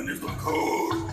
And it's the code